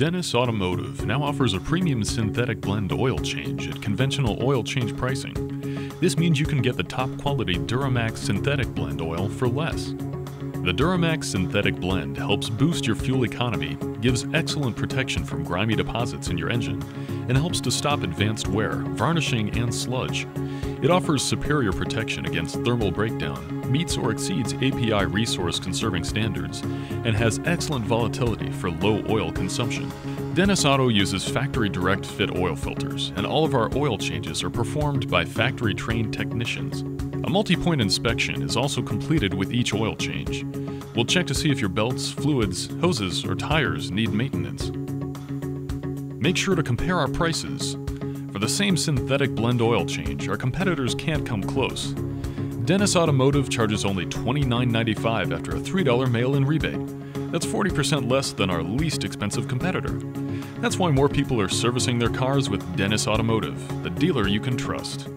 Dennis Automotive now offers a premium synthetic blend oil change at conventional oil change pricing. This means you can get the top quality Duramax synthetic blend oil for less. The Duramax synthetic blend helps boost your fuel economy, gives excellent protection from grimy deposits in your engine, and helps to stop advanced wear, varnishing, and sludge. It offers superior protection against thermal breakdown, meets or exceeds API resource conserving standards, and has excellent volatility for low oil consumption. Dennis Auto uses factory direct fit oil filters, and all of our oil changes are performed by factory trained technicians. A multi point inspection is also completed with each oil change. We'll check to see if your belts, fluids, hoses, or tires need maintenance. Make sure to compare our prices. For the same synthetic blend oil change, our competitors can't come close. Dennis Automotive charges only $29.95 after a $3 mail in rebate. That's 40% less than our least expensive competitor. That's why more people are servicing their cars with Dennis Automotive, the dealer you can trust.